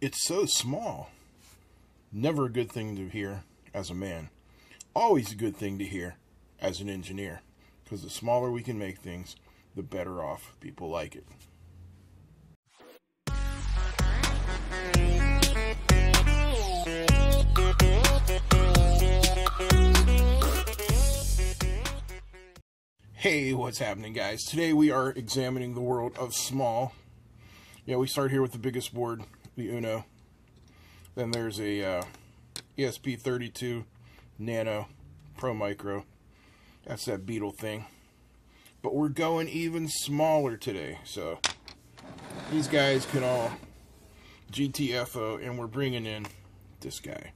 it's so small. Never a good thing to hear as a man. Always a good thing to hear as an engineer. Because the smaller we can make things, the better off people like it. Hey, what's happening, guys? Today we are examining the world of small. Yeah, we start here with the biggest board, the Uno. Then there's a uh, ESP32 Nano Pro Micro. That's that Beetle thing. But we're going even smaller today. So these guys can all GTFO, and we're bringing in this guy.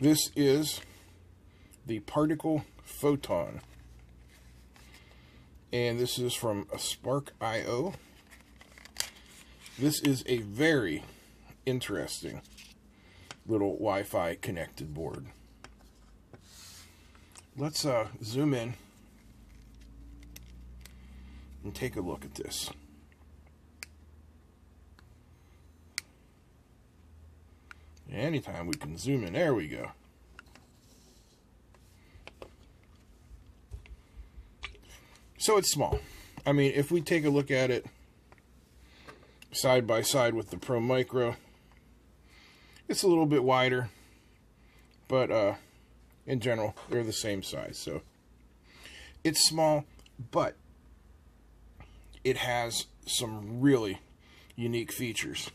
This is the Particle Photon and this is from Spark IO. This is a very interesting little Wi-Fi connected board. Let's uh, zoom in and take a look at this. Anytime we can zoom in, there we go. So it's small. I mean, if we take a look at it side by side with the Pro Micro, it's a little bit wider, but uh, in general, they're the same size. So it's small, but it has some really unique features.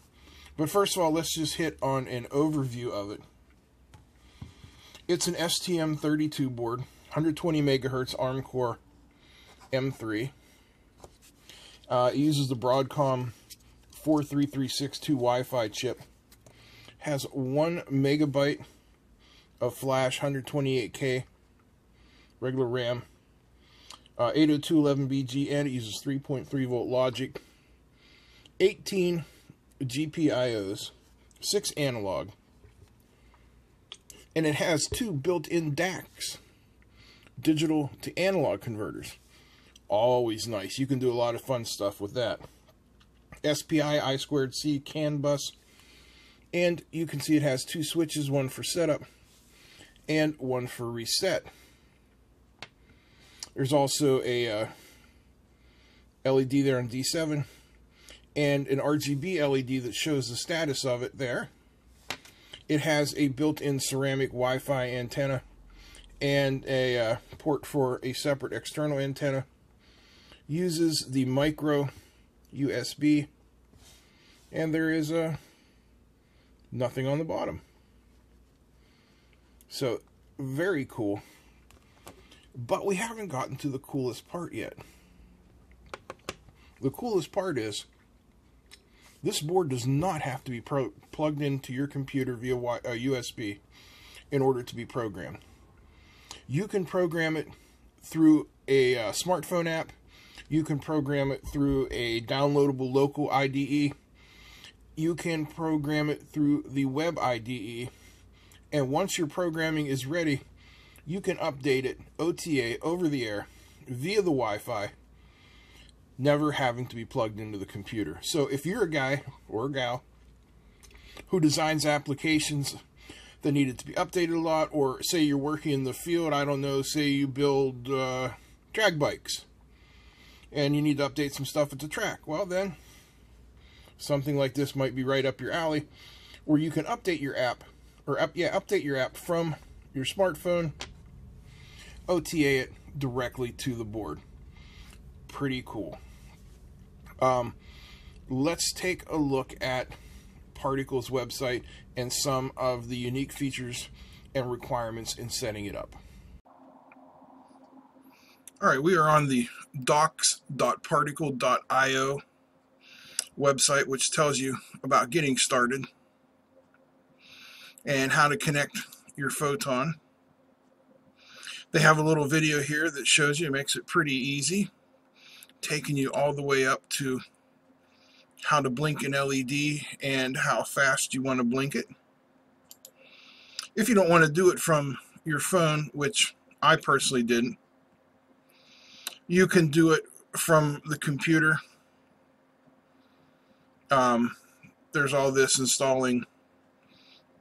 But first of all, let's just hit on an overview of it. It's an STM32 board, 120 megahertz ARM Cortex M3. Uh, it uses the Broadcom 43362 Wi-Fi chip. Has one megabyte of flash, 128K regular RAM. Uh, 802.11bg and it uses 3.3 volt logic. 18 GPIOs, 6 analog. And it has two built-in DACs, digital to analog converters always nice. You can do a lot of fun stuff with that. SPI I squared C CAN bus. And you can see it has two switches, one for setup and one for reset. There's also a uh, LED there on D7 and an RGB LED that shows the status of it there. It has a built-in ceramic Wi-Fi antenna and a uh, port for a separate external antenna uses the micro USB and there is uh, nothing on the bottom. So very cool. But we haven't gotten to the coolest part yet. The coolest part is this board does not have to be plugged into your computer via uh, USB in order to be programmed. You can program it through a uh, smartphone app you can program it through a downloadable local IDE. You can program it through the web IDE. And once your programming is ready, you can update it OTA over the air via the Wi-Fi, never having to be plugged into the computer. So if you're a guy or a gal who designs applications that needed to be updated a lot, or say you're working in the field, I don't know, say you build uh, drag bikes, and you need to update some stuff at the track. Well, then something like this might be right up your alley where you can update your app or up, yeah, update your app from your smartphone, OTA it directly to the board. Pretty cool. Um, let's take a look at Particle's website and some of the unique features and requirements in setting it up. All right, we are on the docs.particle.io website, which tells you about getting started and how to connect your photon. They have a little video here that shows you, it makes it pretty easy, taking you all the way up to how to blink an LED and how fast you want to blink it. If you don't want to do it from your phone, which I personally didn't, you can do it from the computer. Um, there's all this installing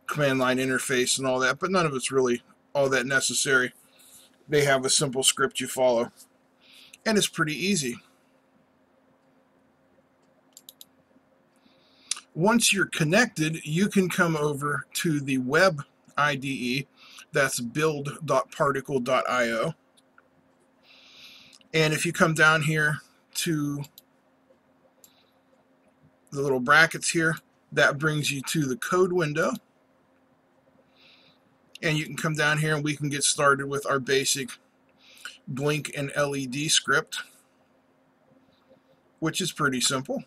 command line interface and all that, but none of it's really all that necessary. They have a simple script you follow, and it's pretty easy. Once you're connected, you can come over to the web IDE, that's build.particle.io. And if you come down here to the little brackets here, that brings you to the code window. And you can come down here and we can get started with our basic blink and LED script, which is pretty simple.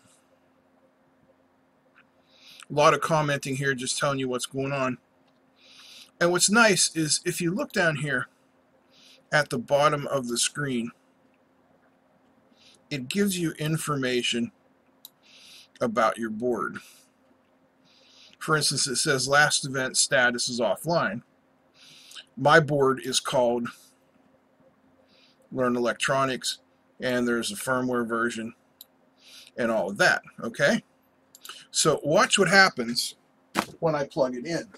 A lot of commenting here just telling you what's going on. And what's nice is if you look down here at the bottom of the screen, it gives you information about your board. For instance, it says last event status is offline. My board is called Learn Electronics, and there's a firmware version and all of that, okay? So watch what happens when I plug it in.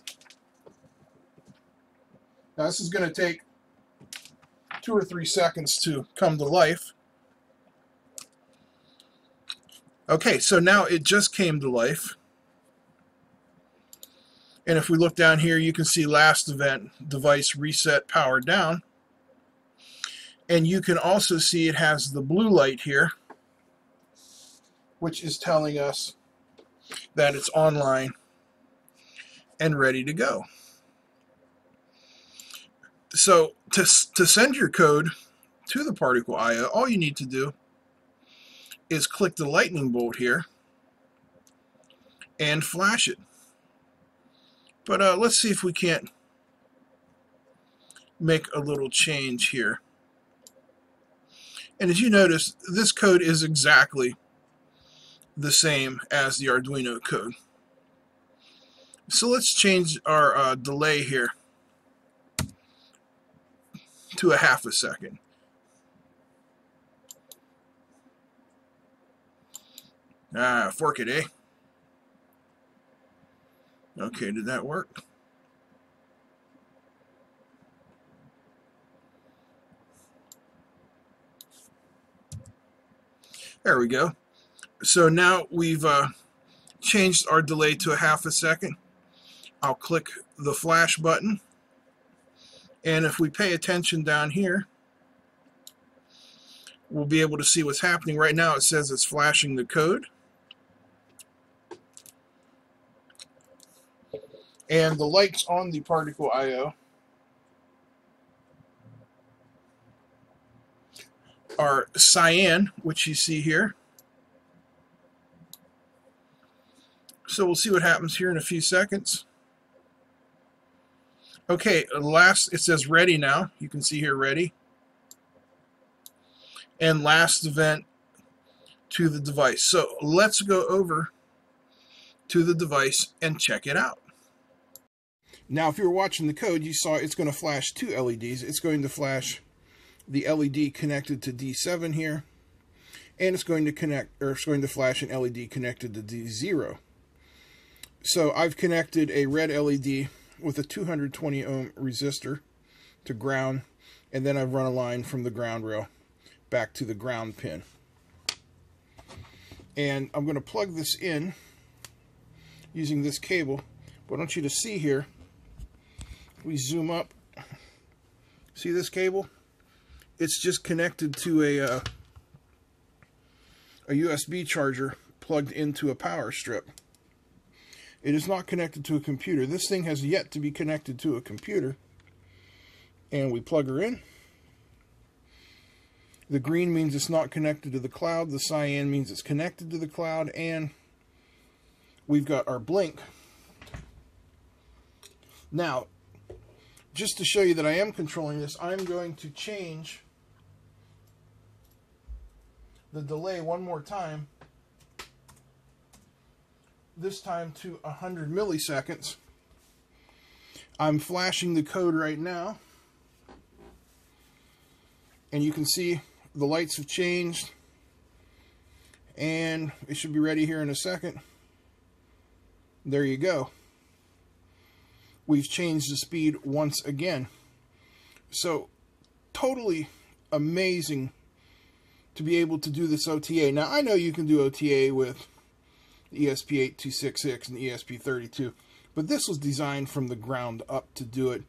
Now this is going to take two or three seconds to come to life. Okay, so now it just came to life. And if we look down here, you can see last event, device reset power down. And you can also see it has the blue light here, which is telling us that it's online and ready to go. So to, to send your code to the Particle IO, all you need to do is click the lightning bolt here and flash it. But uh, let's see if we can't make a little change here. And as you notice, this code is exactly the same as the Arduino code. So let's change our uh, delay here to a half a second. Ah, fork it, eh? Okay, did that work? There we go. So now we've uh, changed our delay to a half a second. I'll click the flash button. And if we pay attention down here, we'll be able to see what's happening. Right now it says it's flashing the code. And the lights on the Particle I.O. are cyan, which you see here. So we'll see what happens here in a few seconds. Okay, last, it says ready now. You can see here ready. And last event to the device. So let's go over to the device and check it out. Now, if you were watching the code, you saw it's going to flash two LEDs. It's going to flash the LED connected to D7 here, and it's going to connect, or it's going to flash an LED connected to D0. So I've connected a red LED with a 220 ohm resistor to ground, and then I've run a line from the ground rail back to the ground pin. And I'm going to plug this in using this cable. But I want you to see here we zoom up, see this cable? It's just connected to a, uh, a USB charger plugged into a power strip. It is not connected to a computer. This thing has yet to be connected to a computer. And we plug her in. The green means it's not connected to the cloud. The cyan means it's connected to the cloud. And we've got our blink. Now, just to show you that I am controlling this, I'm going to change the delay one more time, this time to 100 milliseconds. I'm flashing the code right now, and you can see the lights have changed, and it should be ready here in a second. There you go. We've changed the speed once again. So, totally amazing to be able to do this OTA. Now, I know you can do OTA with the ESP8266 and the ESP32, but this was designed from the ground up to do it.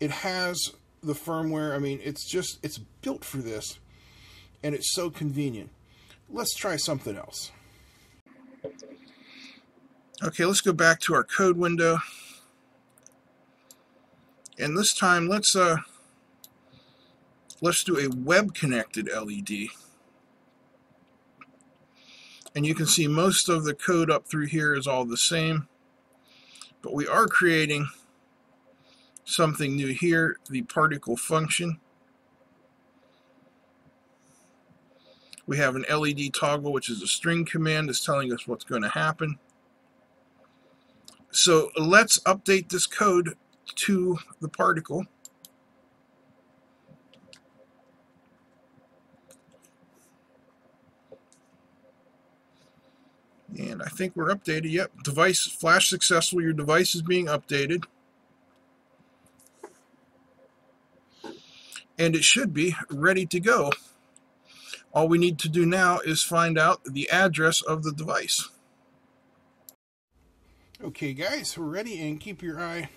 It has the firmware. I mean, it's just, it's built for this, and it's so convenient. Let's try something else. Okay, let's go back to our code window. And this time, let's uh, let's do a web-connected LED. And you can see most of the code up through here is all the same. But we are creating something new here, the particle function. We have an LED toggle, which is a string command that's telling us what's going to happen. So let's update this code to the particle. And I think we're updated. Yep, device flash successful. Your device is being updated. And it should be ready to go. All we need to do now is find out the address of the device. Okay guys, we're ready and keep your eye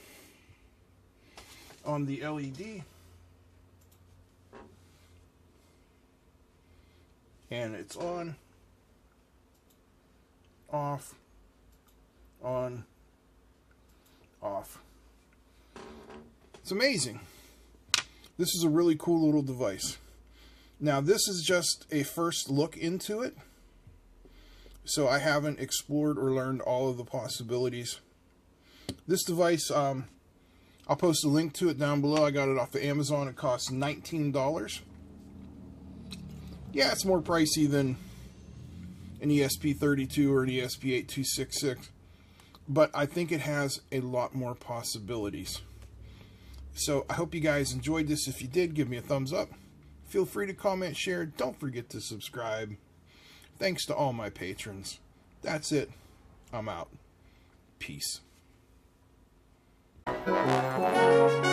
on the LED. And it's on, off, on, off. It's amazing. This is a really cool little device. Now this is just a first look into it. So I haven't explored or learned all of the possibilities. This device, um, I'll post a link to it down below. I got it off of Amazon. It costs $19. Yeah, it's more pricey than an ESP32 or an ESP8266. But I think it has a lot more possibilities. So I hope you guys enjoyed this. If you did, give me a thumbs up. Feel free to comment, share. Don't forget to subscribe. Thanks to all my patrons. That's it. I'm out. Peace. Música